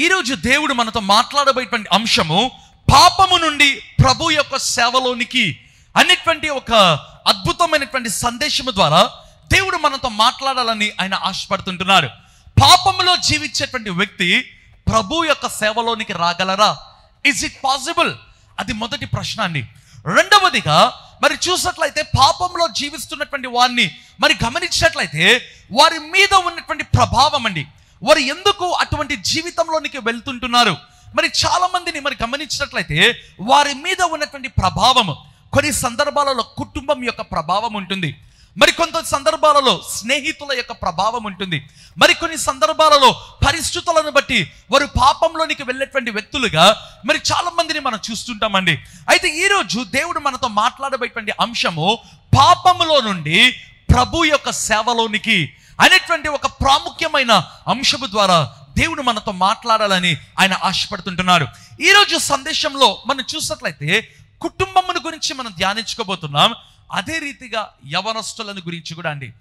ఈరోజు దేవుడు మనతో మాట్లాడబోయేటువంటి అంశము పాపము నుండి ప్రభు యొక్క సేవలోనికి అనేటువంటి ఒక అద్భుతమైనటువంటి సందేశము ద్వారా దేవుడు మనతో మాట్లాడాలని ఆయన ఆశపడుతుంటున్నాడు. పాపములో జీవించేటువంటి వ్యక్తి ప్రభు యొక్క సేవలోనికి రాగలరా? ఇస్ ఇట్ పాసిబుల్ అది మొదటి ప్రశ్న అండి. రెండవదిగా మరి చూసినట్లయితే పాపంలో జీవిస్తున్నటువంటి వారిని మరి గమనించినట్లయితే వారి మీద ఉన్నటువంటి ప్రభావం అండి. వారు ఎందుకు అటువంటి జీవితంలోనికి వెళ్తుంటున్నారు? మరి చాలా మందిని మరి గమనించినట్లయితే వారి మీద ఉన్నటువంటి ప్రభావం కొన్ని సందర్భాలలో కుటుంబం యొక్క ప్రభావం ఉంటుంది. మరి కొంత సందర్భాలలో స్నేహితుల యొక్క ప్రభావం ఉంటుంది. మరి కొన్ని సందర్భాలలో పరిస్థితులను బట్టి వారు పాపంలోనికి వెళ్ళేటువంటి వ్యక్తులుగా మరి చాలా మందిని మనం చూస్తుంటామండి. అయితే ఈరోజు దేవుడు మనతో మాట్లాడబోయేటువంటి అంశము పాపములో నుండి ప్రభు యొక్క సేవలోనికి అనేటువంటి ఒక ప్రాముఖ్యమైన అంశము ద్వారా దేవుడు మనతో మాట్లాడాలని ఆయన ఆశపడుతుంటున్నాడు. ఈరోజు సందేశంలో మనం చూసినట్లయితే కుటుంబమును గురించి మనం ధ్యానించుకోబోతున్నాం. అదే రీతిగా యవనస్తులను గురించి కూడా అండి.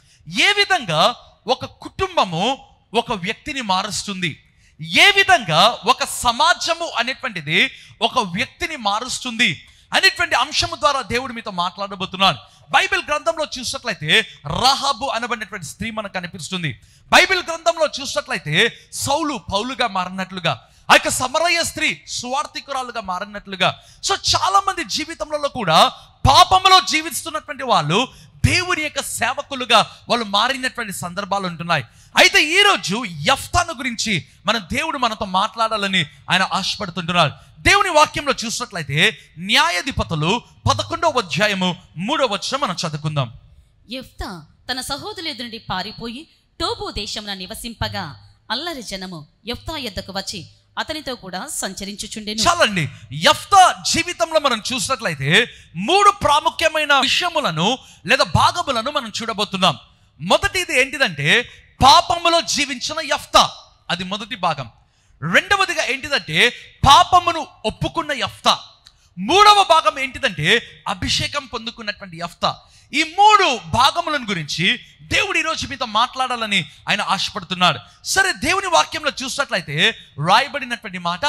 ఏ విధంగా ఒక కుటుంబము ఒక వ్యక్తిని మారుస్తుంది? ఏ విధంగా ఒక సమాజము అనేటువంటిది ఒక వ్యక్తిని మారుస్తుంది? అనేటువంటి అంశము ద్వారా దేవుడు మీతో మాట్లాడబోతున్నాడు. బైబిల్ గ్రంథంలో చూసినట్లయితే రహాబు అనబడినటువంటి స్త్రీ మనకు కనిపిస్తుంది. బైబిల్ గ్రంథంలో చూసినట్లయితే సౌలు పౌలుగా మారినట్లుగా ఆ యొక్క సమరయ్య స్త్రీ స్వార్థికురాలుగా మారినట్లుగా. సో చాలా మంది జీవితంలో కూడా పాపంలో జీవిస్తున్నటువంటి వాళ్ళు దేవుని యొక్క సేవకులుగా వాళ్ళు మారినటువంటి సందర్భాలు ఉంటున్నాయి. అయితే ఈరోజు యఫ్తాను గురించి మన దేవుడు మనతో మాట్లాడాలని ఆయన ఆశపడుతుంటున్నారు దేవుని వాక్యంలో చూసినట్లయితే న్యాయాధిపతులు పదకొండవ అధ్యాయము మూడవ వచనం మనం చదువుకుందాం. యెఫ్తా తన సహోదరుల ఎదురు నుండి పారిపోయి టోబో దేశంలో నివసింపగా అల్లరి జనము యెఫ్తా ఎద్దకు వచ్చి అతనితో కూడా సంచరించుచుండెను. చాలండి. యఫ్తా జీవితంలో మనం చూసినట్లయితే మూడు ప్రాముఖ్యమైన విషయములను లేదా భాగములను మనం చూడబోతున్నాం. మొదటిది ఏంటిదంటే పాపములో జీవించిన యఫ్తా. అది మొదటి భాగం. రెండవదిగా ఏంటిదంటే పాపమును ఒప్పుకున్న యఫ్తా. మూడవ భాగం ఏంటిదంటే అభిషేకం పొందుకున్నటువంటి యఫ్తా. ఈ మూడు భాగములను గురించి దేవుడు ఈరోజు మీతో మాట్లాడాలని ఆయన ఆశపడుతున్నాడు. సరే దేవుని వాక్యంలో చూసినట్లయితే రాయబడినటువంటి మాట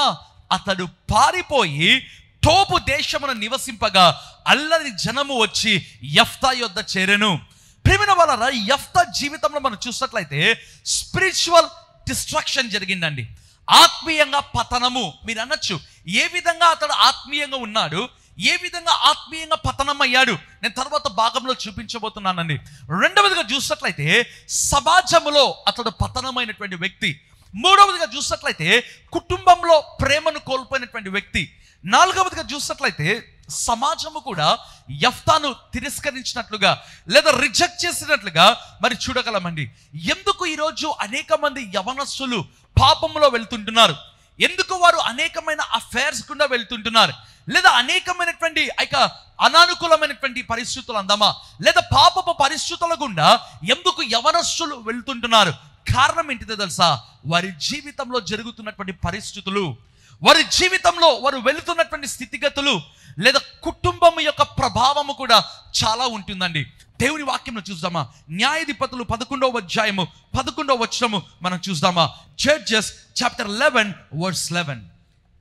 అతడు పారిపోయి తోపు దేశమున నివసింపగా అల్లరి జనము వచ్చి యఫ్తా యొద్ద చేరెను. ప్రేమిన వాళ్ళ యఫ్తా జీవితంలో మనం చూసినట్లయితే స్పిరిచువల్ డిస్ట్రక్షన్ జరిగిందండి. ఆత్మీయంగా పతనము మీరు అనొచ్చు. ఏ విధంగా అతడు ఆత్మీయంగా ఉన్నాడు? ఏ విధంగా ఆత్మీయంగా పతనమయ్యాడు? నేను తర్వాత భాగంలో చూపించబోతున్నానండి. రెండవదిగా చూసినట్లయితే సమాజంలో అతడు పతనమైనటువంటి వ్యక్తి. మూడవదిగా చూసినట్లయితే కుటుంబంలో ప్రేమను కోల్పోయినటువంటి వ్యక్తి. నాలుగవదిగా చూసినట్లయితే సమాజము కూడా యఫ్తాను తిరస్కరించినట్లుగా లేదా రిజెక్ట్ చేసినట్లుగా మరి చూడగలమండి. ఎందుకు ఈరోజు అనేక మంది యవనస్సులు పాపంలో వెళ్తుంటున్నారు? ఎందుకు వారు అనేకమైన అఫైర్స్ గుండా వెళ్తుంటున్నారు? లేదా అనేకమైనటువంటి ఇక అనానుకూలమైనటువంటి పరిస్థితులు అందామా? లేదా పాపపు పరిస్థితుల గుండా ఎందుకు యవనస్సులు వెళ్తుంటున్నారు? కారణం ఏంటిదో తెలుసా? వారి జీవితంలో జరుగుతున్నటువంటి పరిస్థితులు వారి జీవితంలో వారు వెళుతున్నటువంటి స్థితిగతులు లేదా కుటుంబం యొక్క ప్రభావము కూడా చాలా ఉంటుందండి. దేవుని వాక్యంలో చూద్దామా న్యాయాధిపతులు పదకొండవ అధ్యాయము పదకొండవ వచనము మనం చూద్దామా Judges chapter eleven verse eleven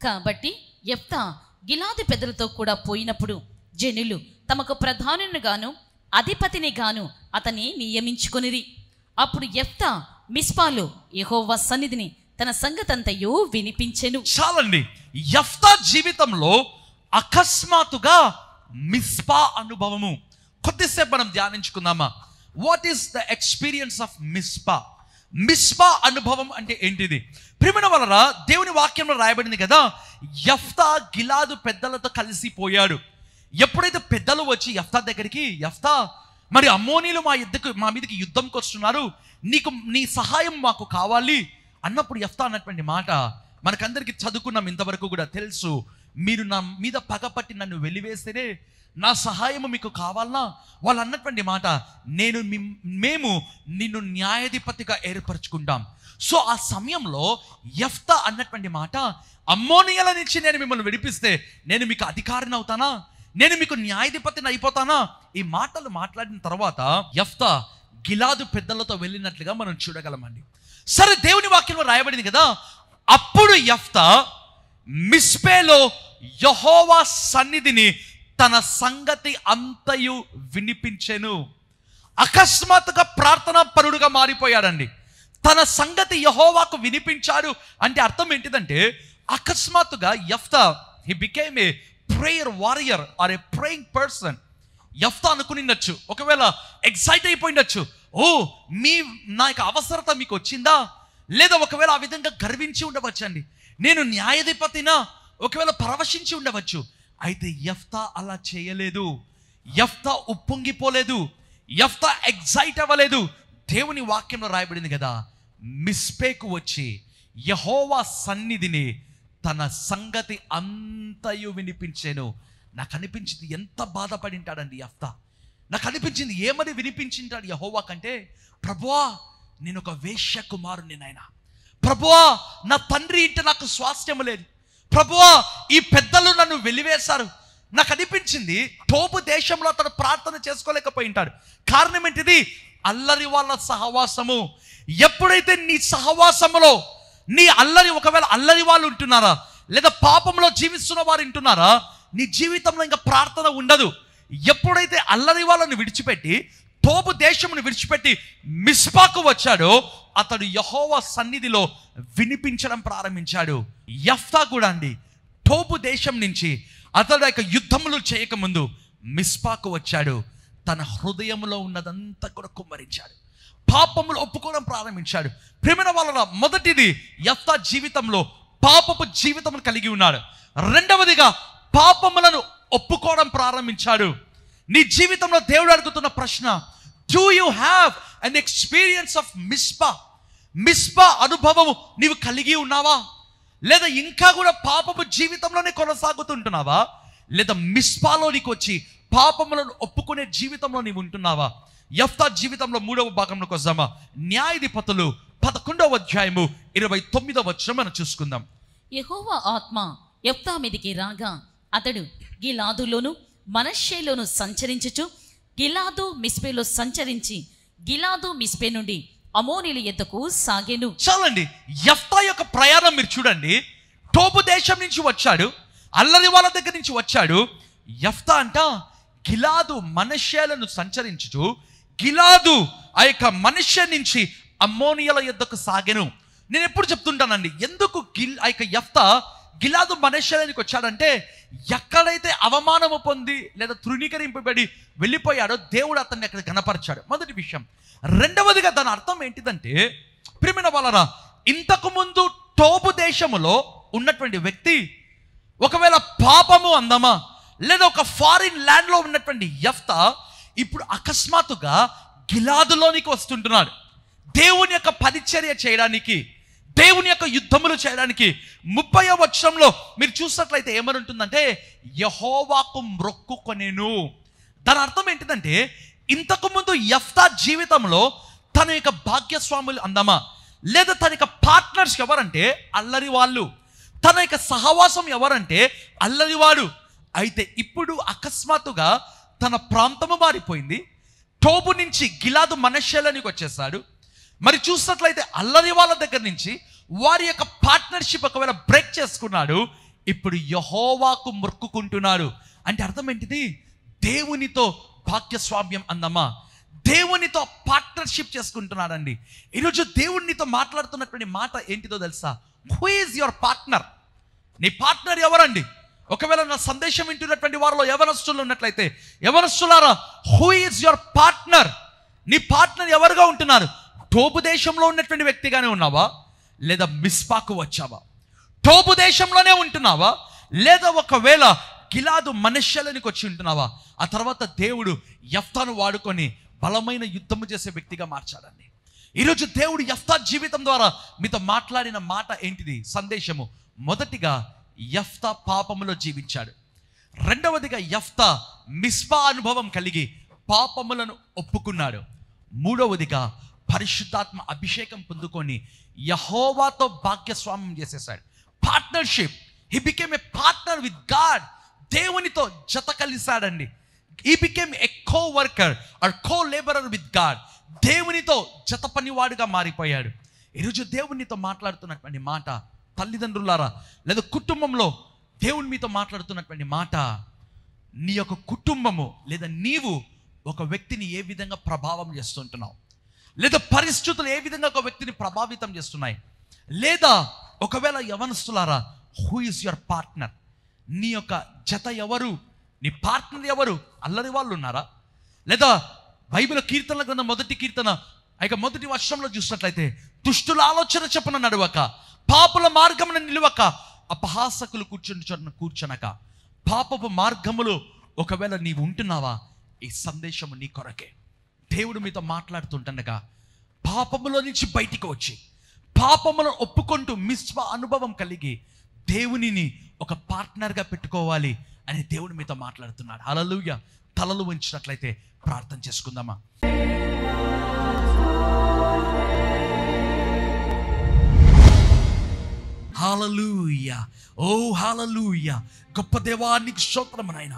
కాబట్టి యెఫ్తా గిలాది పెద్దలతో కూడా పోయినప్పుడు జనులు తమకు ప్రధానుని గాను అధిపతిని గాను అతని నియమించుకొనిరి. అప్పుడు యెఫ్తా మిస్పాలు యెహోవా సన్నిధిని తన సంగతంతయు వినిపించెను. చాలండి. యఫ్తా జీవితంలో అకస్మాత్తుగా మిస్పా అనుభవము కొద్దిసేపు మనం ధ్యానించుకుందామా? What is the experience of Mizpah? Mizpah అనుభవం అంటే ఏంటిది? ప్రిమిన వలన దేవుని వాక్యంలో రాయబడింది కదా యఫ్తా గిలాదు పెద్దలతో కలిసిపోయాడు. ఎప్పుడైతే పెద్దలు వచ్చి యఫ్తా దగ్గరికి యఫ్తా మరి అమ్మోనీలు మా ఇద్దరు మా మీదకి యుద్ధంకి వస్తున్నారు నీకు నీ సహాయం మాకు కావాలి అన్నప్పుడు యఫ్తా అన్నటువంటి మాట మనకందరికీ చదువుకున్నాం ఇంతవరకు కూడా తెలుసు. మీరు నా మీద పగపట్టి నన్ను వెలివేస్తేనే నా సహాయము మీకు కావాలనా? వాళ్ళు అన్నటువంటి మాట నేను మిమ్- మేము నిన్ను న్యాయాధిపతిగా ఏర్పరచుకుంటాం. సో ఆ సమయంలో ఎఫ్త అన్నటువంటి మాట అమ్మోనియల నుంచి నేను మిమ్మల్ని విడిపిస్తే నేను మీకు అధికారిని అవుతానా? నేను మీకు న్యాయాధిపతిని అయిపోతానా? ఈ మాటలు మాట్లాడిన తర్వాత ఎఫ్త గిలాదు పెద్దలతో వెళ్ళినట్లుగా మనం చూడగలమండి. సరే దేవుని వాక్యంలో రాయబడింది కదా అప్పుడు ఎఫ్త మిస్పేలో యహోవా సన్నిధిని తన సంగతి అంతయు వినిపించెను. అకస్మాత్తుగా ప్రార్థనా పరుడుగా మారిపోయాడండి. తన సంగతి యహోవాకు వినిపించాడు అంటే అర్థం ఏంటిదంటే అకస్మాత్తుగా Jephthah he became a prayer warrior or a praying person Jephthah అనుకునిండొచ్చు ఒకవేళ ఎక్సైట్ అయిపోయిండొచ్చు ఓ మీ నా యొక్క అవసరత మీకు వచ్చిందా? లేదా ఒకవేళ ఆ విధంగా గర్వించి ఉండవచ్చండి. నేను న్యాయాధిపతినా? ఒకవేళ పరవశించి ఉండవచ్చు. అయితే యఫ్తా అలా చేయలేదు. యఫ్తా ఉప్పొంగిపోలేదు. యఫ్తా ఎగ్జైట్ అవ్వలేదు. దేవుని వాక్యంలో రాయబడింది కదా మిస్పేకు వచ్చి యహోవా సన్నిధిని తన సంగతి అంతయు వినిపించాను. నాకు అనిపించింది ఎంత బాధపడింటాడండి యఫ్తా. నాకు అనిపించింది ఏమని వినిపించింటాడు యహోవా కంటే ప్రభువా నేను ఒక వేశ్య కుమారుని నాయన ప్రభువా నా తండ్రి ఇంట నాకు స్వాస్థ్యం లేదు. ప్రభువా ఈ పెద్దలు నన్ను వెలివేశారు. నాకు అనిపించింది టోపు దేశంలో అతను ప్రార్థన చేసుకోలేకపోయి ఉంటాడు కారణం ఏంటిది? అల్లరి వాళ్ళ సహవాసము. ఎప్పుడైతే నీ సహవాసములో నీ అల్లరి ఒకవేళ అల్లరి వాళ్ళు ఉంటున్నారా లేదా పాపంలో జీవిస్తున్న వారు ఉంటున్నారా నీ జీవితంలో ఇంకా ప్రార్థన ఉండదు. ఎప్పుడైతే అల్లరి వాళ్ళని విడిచిపెట్టి తోపు దేశమును విడిచిపెట్టి మిస్పాకు వచ్చాడో అతడు యహోవ సన్నిధిలో వినిపించడం ప్రారంభించాడు. యఫ్తా కూడా అండి టోపు దేశం నుంచి అతడు యొక్క యుద్ధములు చేయకముందు మిస్పాకు వచ్చాడు. తన హృదయంలో ఉన్నదంతా కూడా కుమ్మరించాడు. పాపములు ఒప్పుకోవడం ప్రారంభించాడు. ప్రేమైన వాళ్ళ మొదటిది యఫ్తా జీవితంలో పాపపు జీవితమును కలిగి ఉన్నాడు. రెండవదిగా పాపములను ఒప్పుకోవడం ప్రారంభించాడు. నీ జీవితంలో దేవుడు అడుగుతున్న ప్రశ్న do you have an experience of Mizpah Mizpah అనుభవము నీవు కలిగి ఉన్నావా? లేదా ఇంకా కూడా పాపపు జీవితంలోనే కొనసాగుతుంటున్నావా? లేదా మిస్పాలో నీకు వచ్చి పాపములను ఒప్పుకునే జీవితంలో నీవు ఉంటున్నావా? యఫ్తా జీవితంలో మూడవ భాగంలోకి వస్తామా న్యాయాధిపతులు పదకొండవ అధ్యాయము ఇరవై తొమ్మిదవ వచ్చిన మనం చూసుకుందాం. యెహోవా ఆత్మ ఎఫ్తా మీదికి రాగా అతడు గిలాదులోను మనషేలోను సంచరించుచు గిలాదు మిస్పేలో సంచరించి గిలాదు మిస్పే నుండి అమోనీల ఎద్దకు సాగెను. చాలండి. యఫ్తా యొక్క ప్రయాణం మీరు చూడండి. టోపు దేశం నుంచి వచ్చాడు. అల్లరి వాళ్ళ దగ్గర నుంచి వచ్చాడు. యఫ్తా అంట గిలాదు మనుష్యాలను సంచరించుచు గిలాదు ఆ యొక్క మనుష్య నుంచి అమ్మోనియల యుద్ధకు సాగెను. నేను ఎప్పుడు చెప్తుంటానండి ఎందుకు గిల్ ఆ యొక్క యఫ్తా గిలాదు మనుష్యానికి వచ్చాడంటే ఎక్కడైతే అవమానము పొంది లేదా తృణీకరింపబడి వెళ్ళిపోయాడో దేవుడు అతన్ని అక్కడ గణపరచాడు మొదటి విషయం. రెండవదిగా దాని అర్థం ఏంటిదంటే ప్రిమిన వాళ్ళరా ఇంతకుముందు టోపు దేశములో ఉన్నటువంటి వ్యక్తి ఒకవేళ పాపము అందమా లేదా ఒక ఫారిన్ ల్యాండ్లో ఉన్నటువంటి యఫ్త ఇప్పుడు అకస్మాత్తుగా గిలాదులోనికి వస్తుంటున్నాడు. దేవుని యొక్క పరిచర్య చేయడానికి దేవుని యొక్క యుద్ధములు చేయడానికి ముప్పై వచ్చంలో మీరు చూసినట్లయితే ఏమని ఉంటుందంటే యహోవాకు మ్రొక్కుకొనేను. దాని అర్థం ఏంటిదంటే ఇంతకుముందు యఫ్తా జీవితంలో తన యొక్క భాగ్యస్వాములు అందమా? లేదా తన యొక్క పార్ట్నర్స్ ఎవరంటే? అల్లరి వాళ్ళు. తన యొక్క సహవాసం ఎవరంటే? అల్లరివాడు అయితే ఇప్పుడు అకస్మాత్తుగా తన ప్రాంతము మారిపోయింది. టోబు నుంచి గిలాదు మనశ్శలానికి వచ్చేసాడు మరి చూసినట్లయితే అల్లరి వాళ్ళ దగ్గర నుంచి వారి యొక్క పార్ట్నర్షిప్ ఒకవేళ బ్రేక్ చేసుకున్నాడు ఇప్పుడు యహోవాకు మొక్కుకుంటున్నాడు అంటే అర్థం ఏంటిది? దేవునితో భాగ్యస్వామ్యం అందమా దేవునితో పార్ట్నర్షిప్ చేసుకుంటున్నాడండి. ఈరోజు దేవునితో మాట్లాడుతున్నటువంటి మాట ఏంటిదో తెలుసా? హూ ఈజ్ యువర్ పార్ట్నర్ నీ పార్ట్నర్ ఎవరండి? ఒకవేళ నా సందేశం వింటున్నటువంటి వారిలో ఎవరస్తులు ఉన్నట్లయితే ఎవరస్తులారా హూ ఈజ్ యువర్ పార్ట్నర్ నీ పార్ట్నర్ ఎవరుగా ఉంటున్నారు? టోపు దేశంలో ఉన్నటువంటి వ్యక్తిగానే ఉన్నావా? లేదా మిస్పాకు వచ్చావా? టోపు దేశంలోనే ఉంటున్నావా? లేదా ఒకవేళ గిలాదు మనుష్యులనికి వచ్చి ఉంటున్నావా? ఆ తర్వాత దేవుడు యఫ్తాను వాడుకొని బలమైన యుద్ధము చేసే వ్యక్తిగా మార్చాడండి. ఈరోజు దేవుడు యఫ్తా జీవితం ద్వారా మీతో మాట్లాడిన మాట ఏంటిది? సందేశము. మొదటిగా యఫ్తా పాపములో జీవించాడు. రెండవదిగా యఫ్తా మిస్పా అనుభవం కలిగి పాపములను ఒప్పుకున్నాడు. మూడవదిగా పరిశుద్ధాత్మ అభిషేకం పొందుకొని యహోవాతో భాగ్యస్వామ్యం చేసేసాడు partnership he became a partner with God దేవునితో జత కలిశాడండి. He became a co worker or co labourer with God దేవునితో జత పనివాడుగా మారిపోయాడు. ఈరోజు దేవునితో మాట్లాడుతున్నటువంటి మాట తల్లిదండ్రులారా లేదా కుటుంబంలో దేవుని మీతో మాట్లాడుతున్నటువంటి మాట నీ యొక్క కుటుంబము లేదా నీవు ఒక వ్యక్తిని ఏ విధంగా ప్రభావం చేస్తుంటున్నావు? లేదా పరిస్థితులు ఏ విధంగా ఒక వ్యక్తిని ప్రభావితం చేస్తున్నాయి? లేదా ఒకవేళ యవనస్తులారా హూ ఇస్ యువర్ పార్ట్నర్ నీ యొక్క జత ఎవరు? నీ పార్ట్నర్ ఎవరు? అల్లరి వాళ్ళు ఉన్నారా? లేదా బైబిల్ కీర్తనల గ్రంథం మొదటి కీర్తన ఇక మొదటి వర్షంలో చూసినట్లయితే దుష్టుల ఆలోచన చెప్పన నడవక పాపుల మార్గమున నిలవక అపహాసకులు కూర్చుని చోటన కూర్చొనక పాపపు మార్గములో ఒకవేళ నీవు ఉంటున్నావా ఈ సందేశము నీ కొరకే. దేవుడు మీతో మాట్లాడుతుంటనగా పాపములో నుంచి బయటికి వచ్చి పాపములను ఒప్పుకుంటూ మిస్వ అనుభవం కలిగి దేవునిని ఒక పార్ట్నర్గా పెట్టుకోవాలి అని దేవుడు మీతో మాట్లాడుతున్నాడు. అలలుయ తలలు ఉంచినట్లయితే ప్రార్థన చేసుకుందామా? హాలూయ ఓ హాలలూయ గొప్ప దేవానికి స్తోత్రం నాయన.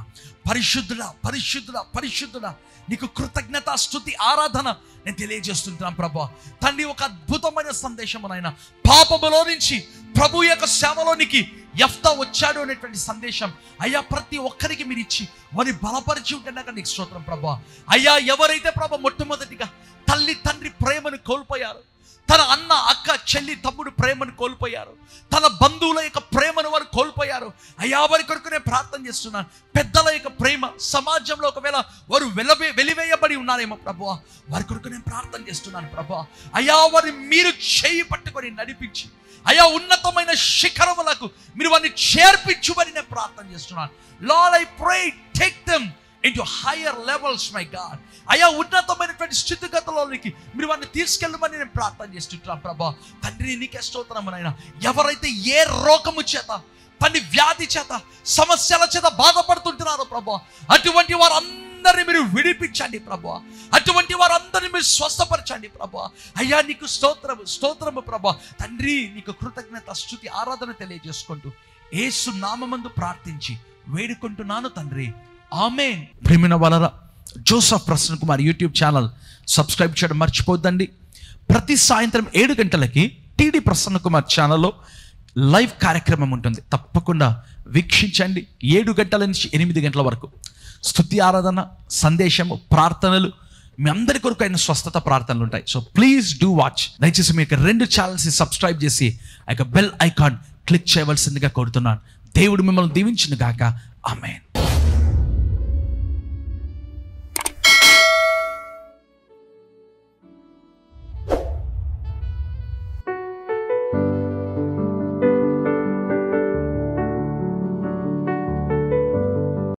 పరిశుద్ధుడా పరిశుద్ధుడా పరిశుద్ధుడా. నీకు కృతజ్ఞత స్థుతి ఆరాధన నేను తెలియజేస్తుంటున్నాను ప్రభా. తండ్రి ఒక అద్భుతమైన సందేశం నాయన. పాపములో నుంచి ప్రభు యొక్క సేవలోనికి ఎఫ్త వచ్చాడు అనేటువంటి సందేశం అయ్యా ప్రతి ఒక్కరికి మీరు ఇచ్చి వారిని బలపరిచి ఉంటున్నాక నీకు స్తోత్రం ప్రభా. అయ్యా ఎవరైతే ప్రభా మొట్టమొదటిగా తల్లి తండ్రి ప్రేమను కోల్పోయారు తన అన్న అక్క చెల్లి తమ్ముడు ప్రేమను కోల్పోయారు. తన బంధువుల యొక్క ప్రేమను వారు కోల్పోయారు. అయ్యా వారి కొరకు నేను ప్రార్థన చేస్తున్నాను. పెద్దల యొక్క ప్రేమ సమాజంలో ఒకవేళ వారు వెలవే వెలివేయబడి ఉన్నారేమో ప్రభు వారి కొరకు నేను ప్రార్థన చేస్తున్నాను ప్రభు అయ్యా వారిని మీరు చేయి పట్టుకొని నడిపించి అయా ఉన్నతమైన శిఖరములకు మీరు వారిని చేర్పించుమని నేను ప్రార్థన చేస్తున్నాను. Lord I pray take them into higher levels my God అయా ఉన్నతమైనటువంటి స్థితిగతులలోనికి మీరు వారిని తీసుకెళ్ళమని నేను ప్రార్థన చేస్తుంటున్నాను ప్రభా. తండ్రి నీకే స్తోత్రము నాయన. ఎవరైతే ఏ రోగము చేత పని వ్యాధి చేత సమస్యల చేత బాధపడుతుంటున్నారో ప్రభా అటువంటి వారందరినీ మీరు విడిపించండి ప్రభా. అటువంటి వారందరినీ మీరు స్వస్థపరచండి ప్రభా. అయ్యా నీకు స్తోత్రము స్తోత్రము ప్రభా. తండ్రి నీకు కృతజ్ఞత స్థుతి ఆరాధన తెలియజేసుకుంటూ ఏసు నామందు ప్రార్థించి వేడుకుంటున్నాను తండ్రి. ఆమెన్. ప్రేమిన వలర Joseph Prasanna Kumar YouTube channel subscribe చేయడం మర్చిపోద్దండి. ప్రతి సాయంత్రం ఏడు గంటలకి టీడీ ప్రసన్న కుమార్ ఛానల్లో లైవ్ కార్యక్రమం ఉంటుంది. తప్పకుండా వీక్షించండి. ఏడు గంటల నుంచి ఎనిమిది గంటల వరకు స్థుతి ఆరాధన సందేశము ప్రార్థనలు మీ అందరి కొరకు అయిన స్వస్థత ప్రార్థనలు ఉంటాయి. సో ప్లీజ్ డూ వాచ్ దయచేసి మీ యొక్క రెండు ఛానల్స్ సబ్స్క్రైబ్ చేసి ఆ యొక్క బెల్ ఐకాన్ క్లిక్ చేయవలసిందిగా కోరుతున్నాను. దేవుడు మిమ్మల్ని దీవించిన గాక. ఆమెన్.